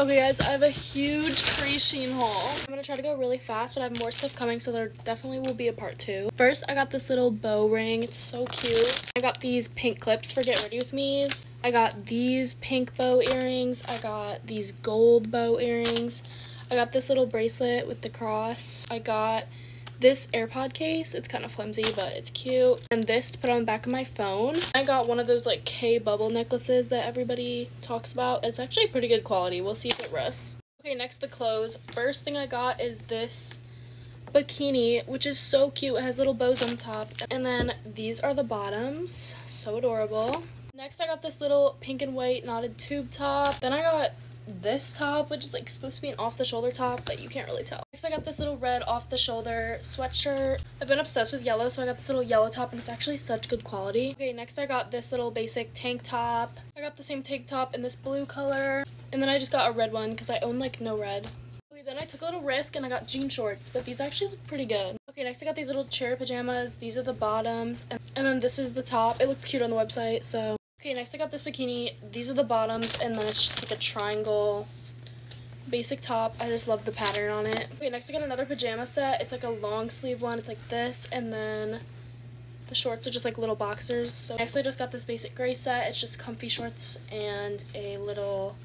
Okay guys, I have a huge free Shein haul. I'm gonna try to go really fast, but I have more stuff coming, so there definitely will be a part two. First, I got this little bow ring. It's so cute. I got these pink clips for Get Ready With Me's. I got these pink bow earrings. I got these gold bow earrings. I got this little bracelet with the cross. I got this AirPod case. It's kind of flimsy, but it's cute. And this to put on the back of my phone. I got one of those like K bubble necklaces that everybody talks about. It's actually pretty good quality. We'll see if it rusts. Okay, next the clothes. First thing I got is this bikini, which is so cute. It has little bows on top. And then these are the bottoms. So adorable. Next, I got this little pink and white knotted tube top. Then I got this top, which is like supposed to be an off the shoulder top, but you can't really tell. Next, I got this little red off the shoulder sweatshirt. I've been obsessed with yellow, so I got this little yellow top, and it's actually such good quality. Okay, next I got this little basic tank top. I got the same tank top in this blue color, and then I just got a red one because I own like no red. Okay, then I took a little risk and I got jean shorts, but these actually look pretty good. Okay, next I got these little chair pajamas. These are the bottoms, and, and then this is the top. It looked cute on the website, so Okay, next I got this bikini. These are the bottoms, and then it's just like a triangle basic top. I just love the pattern on it. Okay, next I got another pajama set. It's like a long sleeve one. It's like this, and then the shorts are just like little boxers. So next I just got this basic gray set. It's just comfy shorts and a little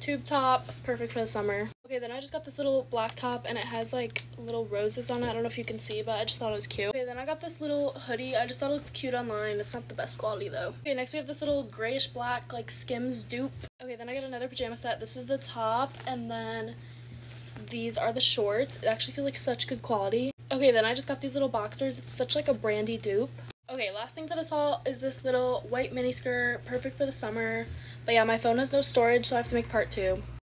tube top, perfect for the summer. Okay, then I just got this little black top and it has like little roses on it. I don't know if you can see, but I just thought it was cute. Okay, then I got this little hoodie. I just thought it looked cute online. It's not the best quality though. Okay, next we have this little grayish black like Skims dupe. Okay, then I got another pajama set. This is the top and then these are the shorts. It actually feels like such good quality. Okay, then I just got these little boxers. It's such like a Brandy dupe. Okay, last thing for this haul is this little white mini skirt, perfect for the summer. But yeah, my phone has no storage, so I have to make part two.